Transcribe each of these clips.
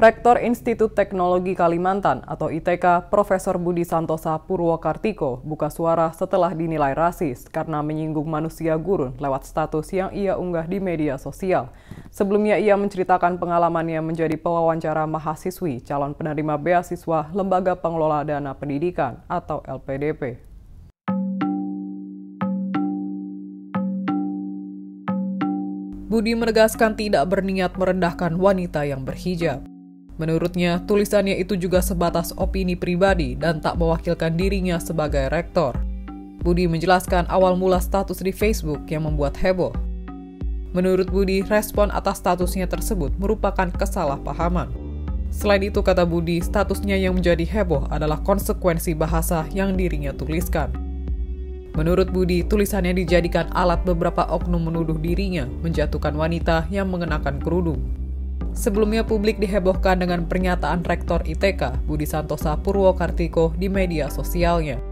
Rektor Institut Teknologi Kalimantan atau ITK, Profesor Budi Santosa Purwokartiko buka suara setelah dinilai rasis karena menyinggung manusia gurun lewat status yang ia unggah di media sosial. Sebelumnya ia menceritakan pengalamannya menjadi pewawancara mahasiswi calon penerima beasiswa Lembaga Pengelola Dana Pendidikan atau LPDP. Budi menegaskan tidak berniat merendahkan wanita yang berhijab. Menurutnya, tulisannya itu juga sebatas opini pribadi dan tak mewakilkan dirinya sebagai rektor. Budi menjelaskan awal mula status di Facebook yang membuat heboh. Menurut Budi, respon atas statusnya tersebut merupakan kesalahpahaman. Selain itu, kata Budi, statusnya yang menjadi heboh adalah konsekuensi bahasa yang dirinya tuliskan. Menurut Budi, tulisannya dijadikan alat beberapa oknum menuduh dirinya menjatuhkan wanita yang mengenakan kerudung. Sebelumnya publik dihebohkan dengan pernyataan Rektor ITK Budi Santosa Purwokartiko di media sosialnya.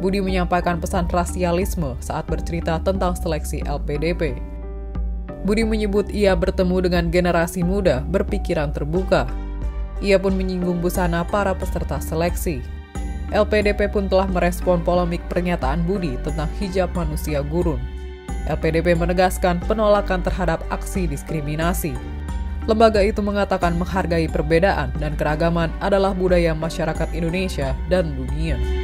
Budi menyampaikan pesan rasialisme saat bercerita tentang seleksi LPDP. Budi menyebut ia bertemu dengan generasi muda berpikiran terbuka. Ia pun menyinggung busana para peserta seleksi. LPDP pun telah merespon polemik pernyataan Budi tentang hijab manusia gurun. LPDP menegaskan penolakan terhadap aksi diskriminasi. Lembaga itu mengatakan menghargai perbedaan dan keragaman adalah budaya masyarakat Indonesia dan dunia.